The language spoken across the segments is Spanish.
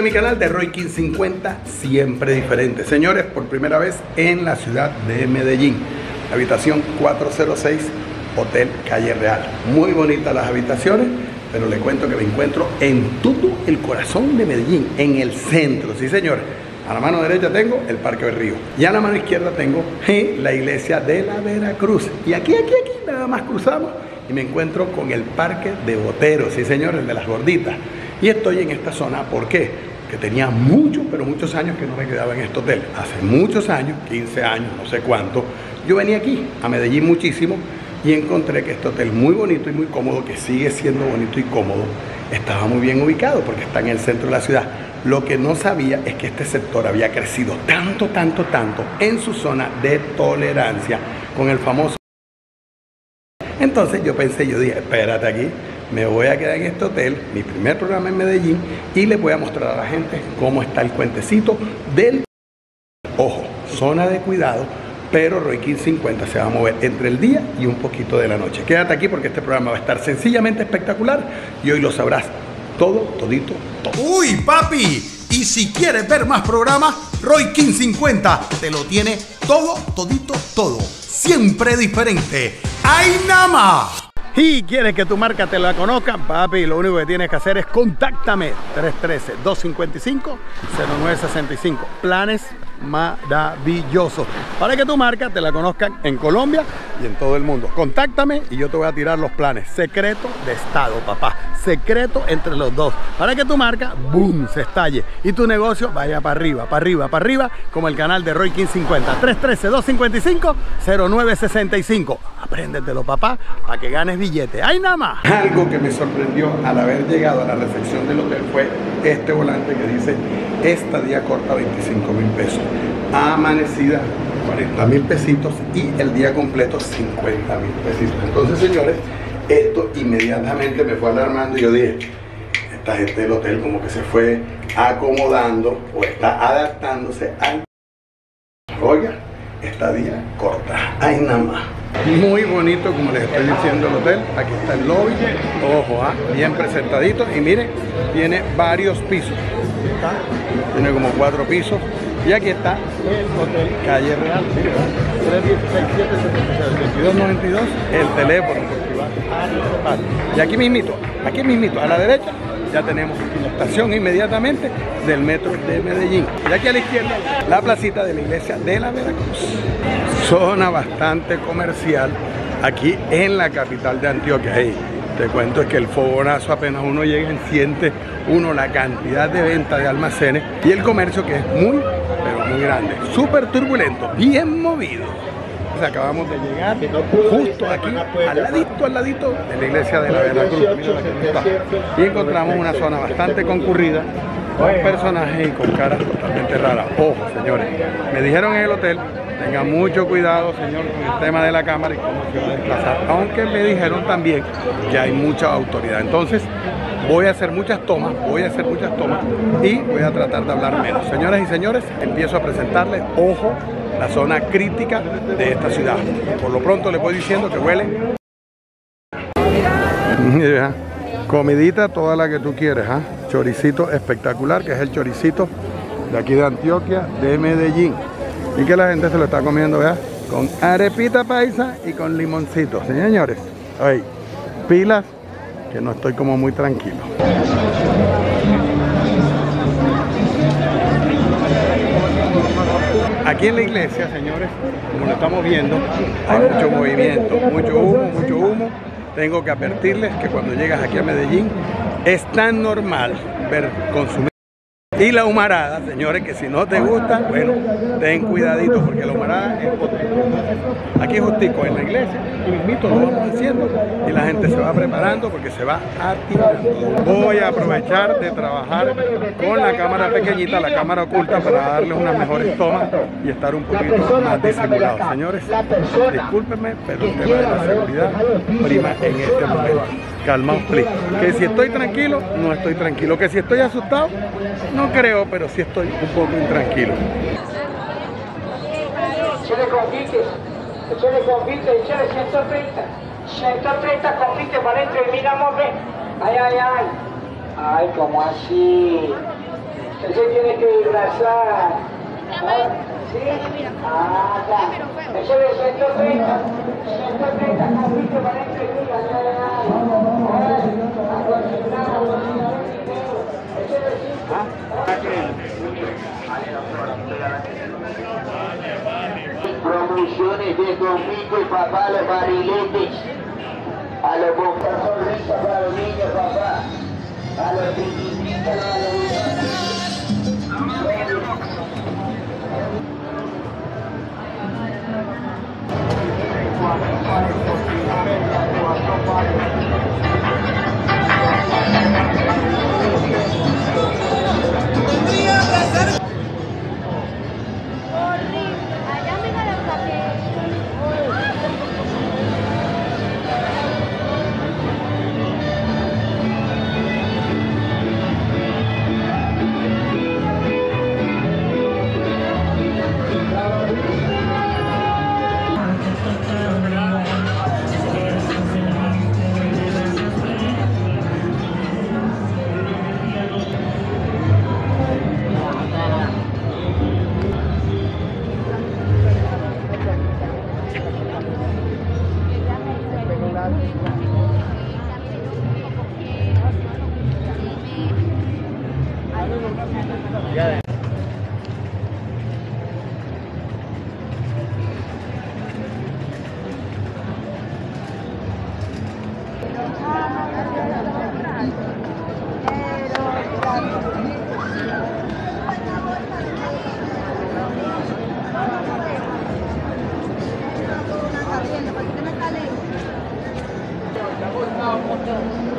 de mi canal de Roy King 50, siempre diferente. Señores, por primera vez en la ciudad de Medellín. Habitación 406, Hotel Calle Real. Muy bonitas las habitaciones, pero le cuento que me encuentro en todo el corazón de Medellín, en el centro. Sí, señores. A la mano derecha tengo el Parque del Río. Y a la mano izquierda tengo eh, la iglesia de la Veracruz. Y aquí, aquí, aquí, nada más cruzamos y me encuentro con el Parque de Boteros. Sí, señores, de las gorditas. Y estoy en esta zona, ¿por qué? Que tenía muchos, pero muchos años que no me quedaba en este hotel. Hace muchos años, 15 años, no sé cuánto, yo venía aquí, a Medellín muchísimo, y encontré que este hotel muy bonito y muy cómodo, que sigue siendo bonito y cómodo, estaba muy bien ubicado porque está en el centro de la ciudad. Lo que no sabía es que este sector había crecido tanto, tanto, tanto en su zona de tolerancia con el famoso... Entonces yo pensé, yo dije, espérate aquí, me voy a quedar en este hotel, mi primer programa en Medellín, y les voy a mostrar a la gente cómo está el cuentecito del... Ojo, zona de cuidado, pero Roy King 50 se va a mover entre el día y un poquito de la noche. Quédate aquí porque este programa va a estar sencillamente espectacular y hoy lo sabrás todo, todito, todo. ¡Uy, papi! Y si quieres ver más programas, Roy King 50 te lo tiene todo, todito, todo. Siempre diferente. ¡Ay, nada más! Y quieres que tu marca te la conozcan, papi, lo único que tienes que hacer es contáctame 313-255-0965. Planes maravillosos para que tu marca te la conozcan en Colombia y en todo el mundo. Contáctame y yo te voy a tirar los planes. Secreto de Estado, papá. Secreto entre los dos. Para que tu marca, boom, se estalle y tu negocio vaya para arriba, para arriba, para arriba, como el canal de Roy King 50. 313-255-0965. Apréndetelo, papá, para que ganes billete. ¡Ay, nada más! Algo que me sorprendió al haber llegado a la recepción del hotel fue este volante que dice estadía corta 25 mil pesos, amanecida 40 mil pesitos y el día completo 50 mil pesitos. Entonces, señores, esto inmediatamente me fue alarmando y yo dije, esta gente del hotel como que se fue acomodando o está adaptándose al... Oiga, estadía corta, hay nada más. Muy bonito, como les estoy diciendo el hotel. Aquí está el lobby. Ojo, ¿ah? bien presentadito. Y miren, tiene varios pisos. Tiene como cuatro pisos. Y aquí está el hotel Calle Real. 2292 el teléfono. Y aquí mismito, aquí mismito, a la derecha, ya tenemos la estación inmediatamente del metro de Medellín. Y aquí a la izquierda, la placita de la iglesia de la Veracruz. Zona bastante comercial aquí en la capital de Antioquia. Hey, te cuento que el fogonazo apenas uno llega siente uno la cantidad de venta de almacenes y el comercio que es muy, pero muy grande. Súper turbulento, bien movido acabamos de llegar justo aquí, al ladito, al ladito de la iglesia de la Veracruz. Y encontramos una zona bastante concurrida con personajes y con caras totalmente raras. Ojo, señores, me dijeron en el hotel, tenga mucho cuidado, señor, con el tema de la cámara y cómo se va a desplazar. Aunque me dijeron también que hay mucha autoridad. Entonces, voy a hacer muchas tomas, voy a hacer muchas tomas y voy a tratar de hablar menos. Señoras y señores, empiezo a presentarles, ojo, la zona crítica de esta ciudad. Por lo pronto les voy diciendo que huele. comidita toda la que tú quieres, ¿ah? choricito espectacular, que es el choricito de aquí de Antioquia, de Medellín. Y que la gente se lo está comiendo, ¿vea? Con arepita paisa y con limoncito. ¿Sí, señores? Ay, pilas, que no estoy como muy tranquilo. Aquí en la iglesia, señores, como lo estamos viendo, hay mucho movimiento, mucho humo, mucho humo. Tengo que advertirles que cuando llegas aquí a Medellín es tan normal ver consumir y la humarada, señores, que si no te gusta, bueno, ten cuidadito porque la humarada es potente. Aquí justico en la iglesia, y mismito lo vamos haciendo y la gente se va preparando porque se va activando. Voy a aprovechar de trabajar con la cámara pequeñita, la cámara oculta, para darle unas mejores tomas y estar un poquito más disimulado. Señores, discúlpenme, pero el tema de la seguridad prima en este momento calmaos, please. Que si estoy tranquilo, no estoy tranquilo. Que si estoy asustado, no creo, pero sí estoy un poco intranquilo. Chile confite, chile confite, chile 130, 130 compite para adentro y ve. Ay, ay, ay. Ay, ¿cómo así? Ese tiene que disfrazar. Ese de 130. 130 compite para adentro y mira, ay, ay, ay. Ay, acondicionado, Ese de 5. Promociones de domingo papá, los barriletes. A los bomba sonrisa para los niños, papá. A los chiquititos, a los Allá model.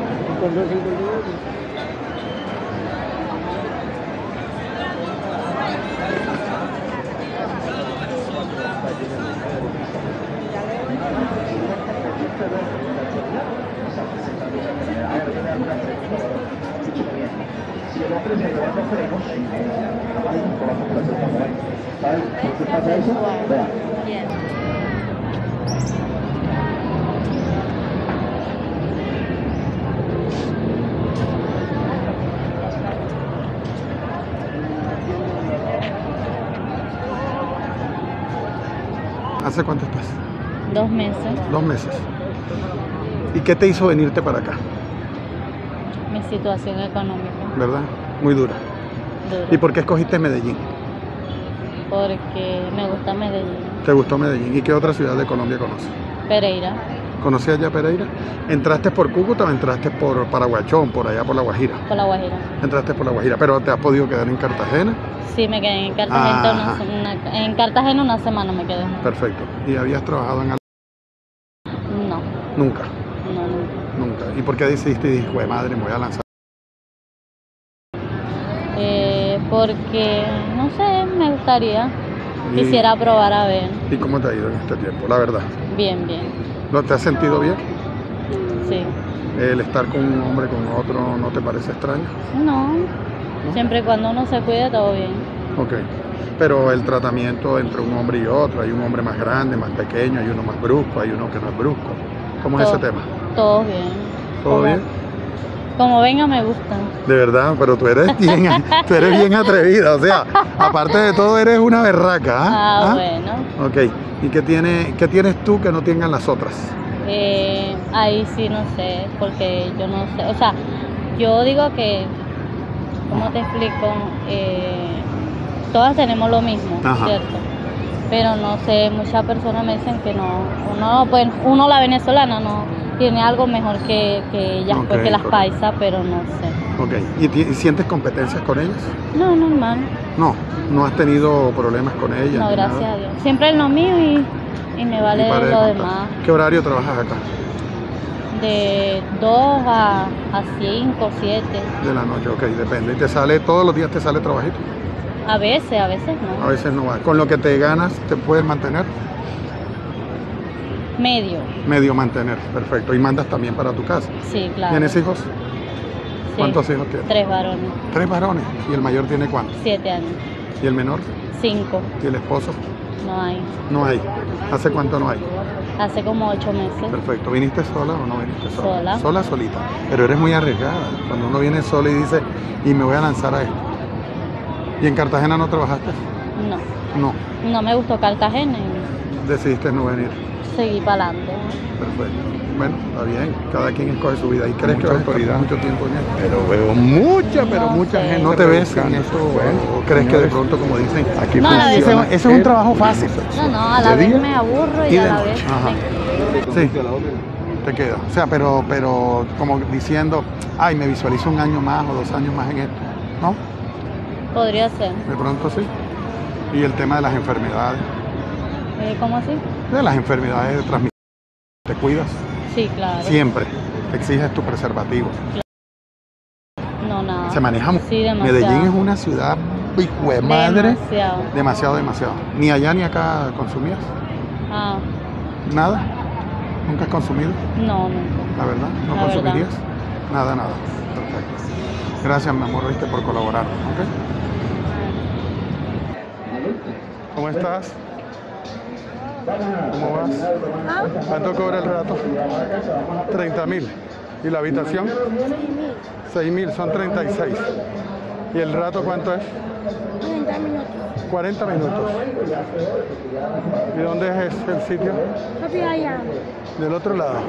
Ya. ¿Hace cuánto estás? Dos meses. Dos meses. ¿Y qué te hizo venirte para acá? Mi situación económica. ¿Verdad? Muy dura. dura. ¿Y por qué escogiste Medellín? Porque me gusta Medellín. ¿Te gustó Medellín? ¿Y qué otra ciudad de Colombia conoces? Pereira. ¿Conocías ya Pereira? ¿Entraste por Cúcuta o entraste por Paraguachón, por allá por La Guajira? Por la Guajira. Entraste por La Guajira, pero te has podido quedar en Cartagena. Sí, me quedé en Cartagena, una, una- en Cartagena una semana me quedé. Perfecto. ¿Y habías trabajado en algo? No, Nunca, no, no. nunca. ¿Y por qué decidiste y dijiste, "Jue madre, me voy a lanzar? Eh, porque, no sé, me gustaría. Quisiera probar a ver. ¿Y cómo te ha ido en este tiempo? La verdad. Bien, bien. ¿No te has sentido bien? Sí. ¿El estar con un hombre, con otro, no te parece extraño? No, siempre y cuando uno se cuide, todo bien. Ok. Pero el tratamiento entre un hombre y otro, hay un hombre más grande, más pequeño, hay uno más brusco, hay uno que no es brusco. ¿Cómo es ese tema? Todo bien. ¿Todo Como- bien? Como venga, me gusta. De verdad, pero tú eres bien, tú eres bien atrevida, o sea, aparte de todo eres una berraca. Ah, ¿ah? ¿Ah? bueno. Ok, ¿y qué, tiene, qué tienes tú que no tengan las otras? Eh, ahí sí no sé, porque yo no sé. O sea, yo digo que, ¿cómo te explico? Eh, todas tenemos lo mismo, Ajá. ¿cierto? Pero no sé, muchas personas me dicen que no. Uno, pues, uno la venezolana no tiene algo mejor que, que ellas, Ok, pues, que las paisas, pero no sé. Ok, ¿y, sientes competencias con ellas? No, normal. No, no has tenido problemas con ellas. No, gracias nada? a Dios. Siempre es lo mío y, y me vale de lo demás. ¿Qué horario trabajas acá? De 2 a, a 5, 7. De la noche, ok, depende. ¿Y te sale, todos los días te sale trabajito? A veces, a veces A no. veces no va. Con lo que te ganas, ¿te puedes mantener? Medio, Medio mantener, perfecto. Y mandas también para tu casa. sí, claro. ¿Tienes hijos? Sí. ¿Cuántos hijos tienes? Tres varones, Tres varones. ¿Y el mayor tiene cuántos? siete años, ¿Y el menor? cinco, ¿Y el esposo? no hay. No hay. ¿Hace cuánto no hay? Hace como ocho meses. Perfecto. ¿Viniste sola o no viniste sola? Sola. Sola, solita. Pero eres muy arriesgada. Cuando uno viene sola y dice, y me voy a lanzar a esto. ¿Y en Cartagena no trabajaste? No, No. no me gustó Cartagena y Decidiste no venir. Seguí para adelante. Perfecto. Bueno, está bien. Cada quien escoge su vida. ¿Y crees que vas a estar mucho tiempo en esto? Pero veo mucha, pero No mucha sé. gente. ¿No te ves en esto? ¿O crees que de pronto, como dicen, aquí No, a funciona? Ese- ese es un trabajo fácil. No, no, a la vez día me aburro y, y a la noche. vez Ajá. me- Sí, te queda. O sea, pero, pero como diciendo, ay, me visualizo un año más o dos años más en esto. ¿No? podría ser. De pronto sí. Y el tema de las enfermedades. Eh, ¿Cómo así? De las enfermedades de transmisión. ¿Te cuidas? Sí, claro. Siempre. Exiges tu preservativo. No, nada. Se maneja. mu- Sí. Medellín es una ciudad, hijo de madre. Demasiado. Demasiado, demasiado. Ni allá ni acá consumías. Ah, Nada. Nunca has consumido, no, nunca. la verdad. No La verdad. consumirías. Nada, nada. Perfecto. Gracias, mi amor, viste, por colaborar. ¿ok? ¿Cómo estás? ¿Cómo vas? ¿Cuánto cobra el rato? 30 mil. ¿Y la habitación? 6 mil, son 36. ¿Y el rato cuánto es? 30 minutos. 40 minutos. ¿Y dónde es el sitio? Allá. Del otro lado.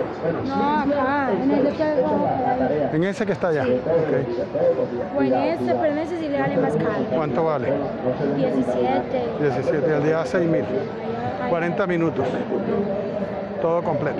No, acá. En el otro. En ese que está allá. Ok. O en ese, pero en ese sí le vale más caro. ¿Cuánto vale? 17. 17 al día 6 mil. 40 minutos. Todo completo.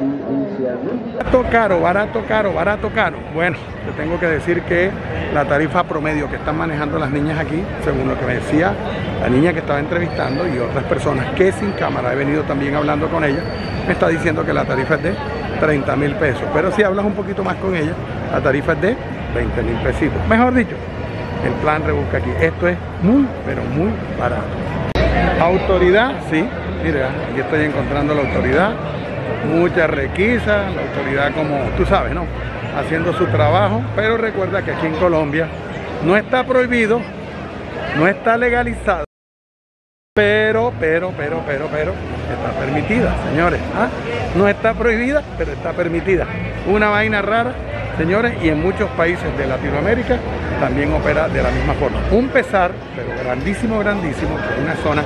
Barato caro, barato caro, barato caro. Bueno, te tengo que decir que la tarifa promedio que están manejando las niñas aquí, según lo que me decía la niña que estaba entrevistando y otras personas que sin cámara he venido también hablando con ella, me está diciendo que la tarifa es de 30 mil pesos. Pero si hablas un poquito más con ella, la tarifa es de 20 mil pesitos. Mejor dicho, el plan rebusca aquí. Esto es muy, pero muy barato. Autoridad, sí, mira, aquí estoy encontrando la autoridad, muchas requisas, la autoridad como tú sabes, ¿no? Haciendo su trabajo, pero recuerda que aquí en Colombia no está prohibido, no está legalizado, pero, pero, pero, pero, pero, está permitida, señores. ¿ah? No está prohibida, pero está permitida. Una vaina rara, señores, y en muchos países de Latinoamérica también opera de la misma forma. Un pesar, pero grandísimo, grandísimo, que una zona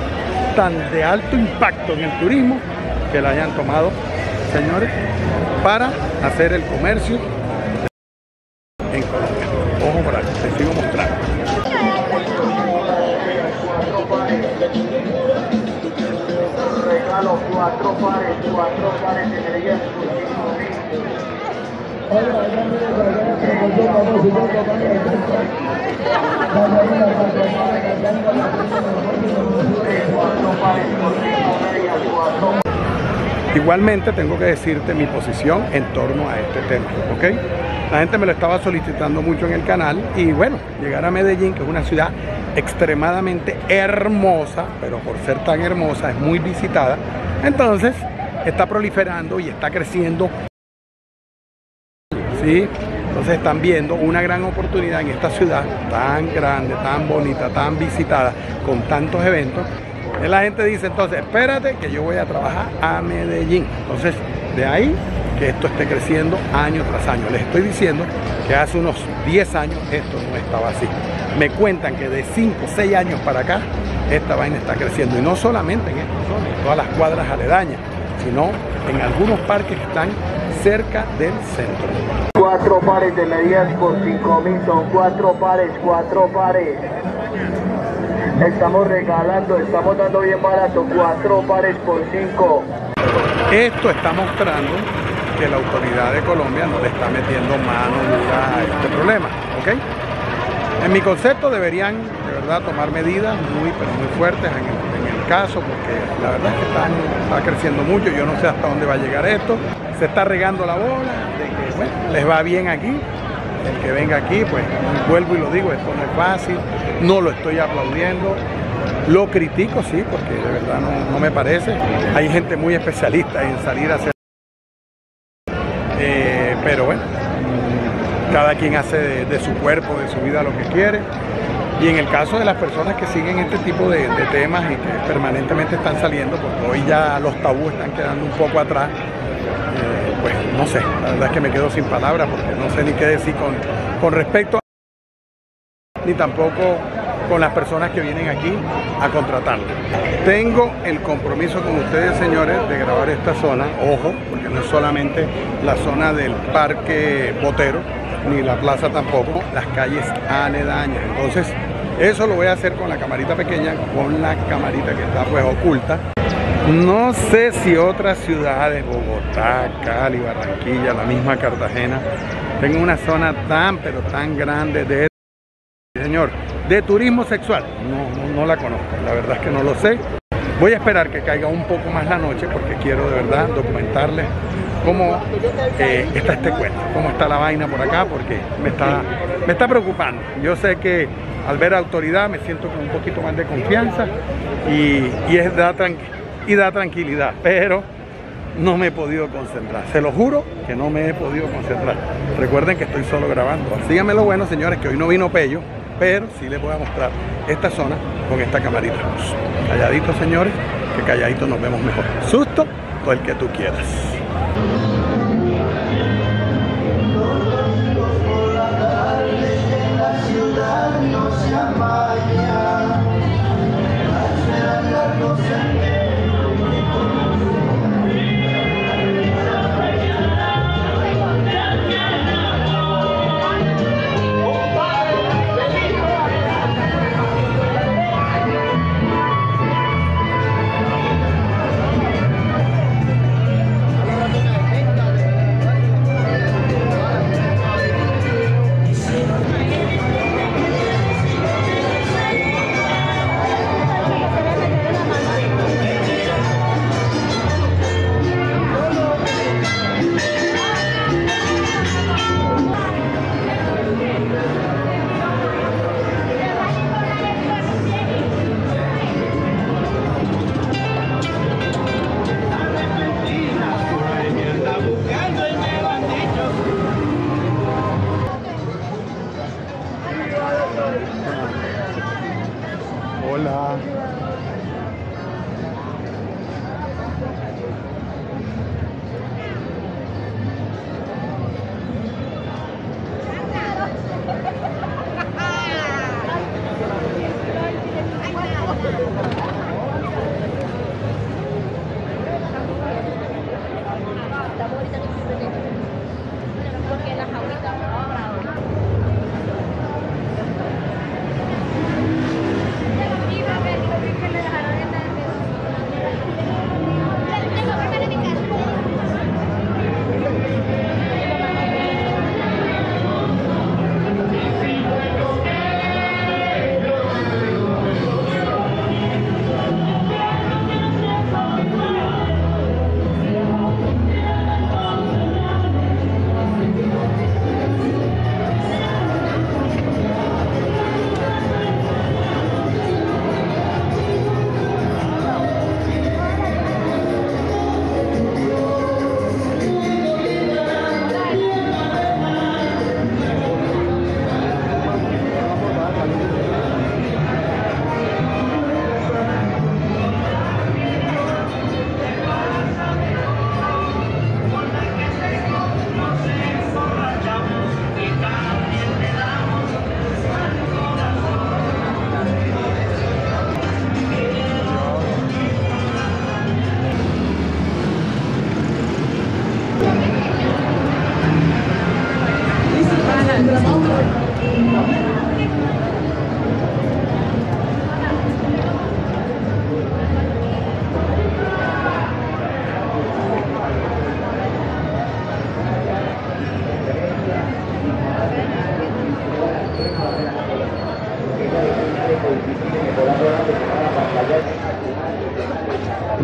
tan de alto impacto en el turismo que la hayan tomado, señores, para hacer el comercio Igualmente tengo que decirte mi posición en torno a este tema, ¿ok? La gente me lo estaba solicitando mucho en el canal y bueno, llegar a Medellín, que es una ciudad extremadamente hermosa, pero por ser tan hermosa es muy visitada, entonces está proliferando y está creciendo. ¿Sí? Entonces están viendo una gran oportunidad en esta ciudad tan grande, tan bonita, tan visitada, con tantos eventos. La gente dice entonces, espérate que yo voy a trabajar a Medellín. Entonces, de ahí que esto esté creciendo año tras año. Les estoy diciendo que hace unos 10 años esto no estaba así. Me cuentan que de 5 o 6 años para acá, esta vaina está creciendo. Y no solamente en esta zona, en todas las cuadras aledañas, sino en algunos parques que están cerca del centro. Cuatro pares de medias por cinco mil, son cuatro pares, cuatro pares. Estamos regalando, estamos dando bien barato, cuatro pares por cinco. Esto está mostrando que la autoridad de Colombia no le está metiendo mano a este problema, ¿ok? En mi concepto deberían de verdad tomar medidas muy, pero muy fuertes en el, caso, porque la verdad es que está creciendo mucho, yo no sé hasta dónde va a llegar esto, se está regando la bola, les va bien aquí, el que venga aquí, pues vuelvo y lo digo, esto no es fácil, no lo estoy aplaudiendo, lo critico, sí, porque de verdad no, me parece. Hay gente muy especialista en salir a hacer... Eh, pero bueno, cada quien hace de, su cuerpo, de su vida lo que quiere. Y en el caso de las personas que siguen este tipo de, temas y que permanentemente están saliendo, porque hoy ya los tabúes están quedando un poco atrás, eh, no sé, la verdad es que me quedo sin palabras porque no sé ni qué decir con, con respecto a ni tampoco con las personas que vienen aquí a contratarlo. Tengo el compromiso con ustedes, señores, de grabar esta zona, ojo, porque no es solamente la zona del parque Botero, ni la plaza tampoco, las calles aledañas. Entonces, eso lo voy a hacer con la camarita pequeña, con la camarita que está pues oculta. No sé si otras ciudades, Bogotá, Cali, Barranquilla, la misma Cartagena, tengan una zona tan, pero tan grande de señor, de turismo sexual. No, no, no la conozco, la verdad es que no lo sé. Voy a esperar que caiga un poco más la noche porque quiero de verdad documentarles cómo eh, está este cuento, cómo está la vaina por acá, porque me está, me está preocupando. Yo sé que al ver autoridad me siento con un poquito más de confianza y, y es da, tranqui- y da tranquilidad, pero no me he podido concentrar. Se lo juro que no me he podido concentrar. Recuerden que estoy solo grabando. Síganme lo bueno, señores, que hoy no vino Pello, pero sí les voy a mostrar esta zona con esta camarita. Calladitos, señores, que calladitos nos vemos mejor. Susto o el que tú quieras.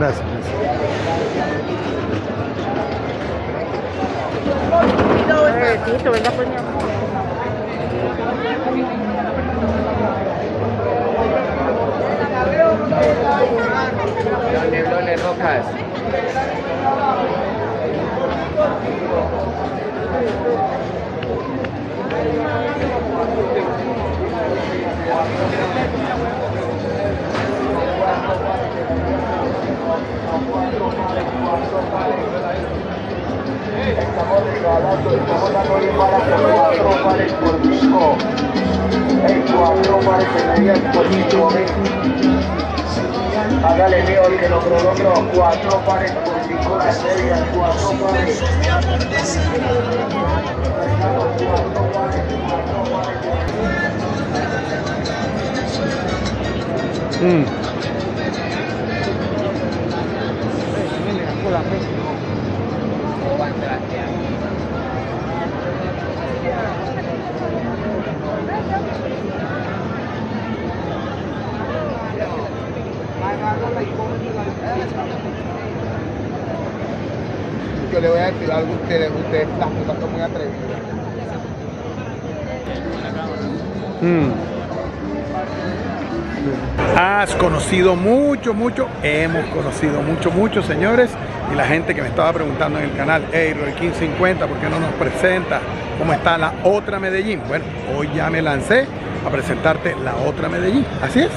Gracias. gracias. Neblones rojas. regalando, estamos dando bien barato, cuatro pares por cinco. El cuatro pares que medían por cinco, ¿ves? Hágale mío el que logró, logró, cuatro pares por cinco, la serie, cuatro pares. Yo le voy a decir algo a ustedes, ustedes están jugando muy atrevidos. Mm. Has conocido mucho, mucho, hemos conocido mucho, mucho, señores. Y la gente que me estaba preguntando en el canal, hey, Roy King 50, ¿por qué no nos presenta cómo está la otra Medellín? Bueno, hoy ya me lancé a presentarte la otra Medellín. Así es,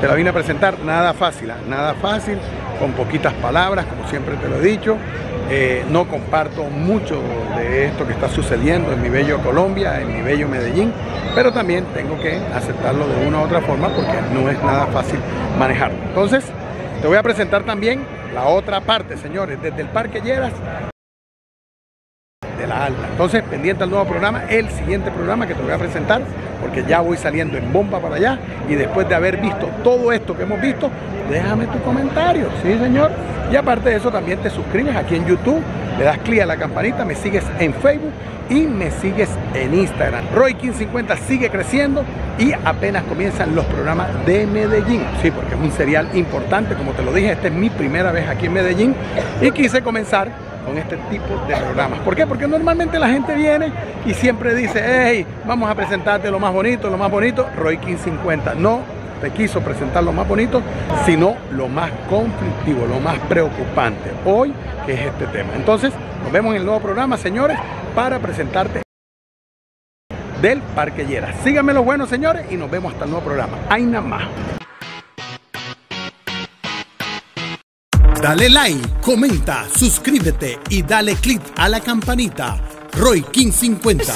te la vine a presentar nada fácil, ¿ah? nada fácil, con poquitas palabras, como siempre te lo he dicho. Eh, no comparto mucho de esto que está sucediendo en mi bello Colombia, en mi bello Medellín, pero también tengo que aceptarlo de una u otra forma porque no es nada fácil manejarlo. Entonces, te voy a presentar también la otra parte, señores, desde el Parque Lleras de la Alta. Entonces, pendiente al nuevo programa, el siguiente programa que te voy a presentar, porque ya voy saliendo en bomba para allá y después de haber visto todo esto que hemos visto, déjame tu comentario, ¿sí, señor? Y aparte de eso, también te suscribes aquí en YouTube, le das clic a la campanita, me sigues en Facebook y me sigues en Instagram. Roy King 50 sigue creciendo y apenas comienzan los programas de Medellín. Sí, porque es un serial importante, como te lo dije, esta es mi primera vez aquí en Medellín y quise comenzar con este tipo de programas. ¿Por qué? Porque normalmente la gente viene y siempre dice, hey, vamos a presentarte lo más bonito, lo más bonito, Roy King 50. No te quiso presentar lo más bonito, sino lo más conflictivo, lo más preocupante hoy, que es este tema. Entonces, nos vemos en el nuevo programa, señores, para presentarte del Parque Lleras. Síganme los buenos, señores, y nos vemos hasta el nuevo programa. Hay nada más. Dale like, comenta, suscríbete y dale click a la campanita. Roy King 50.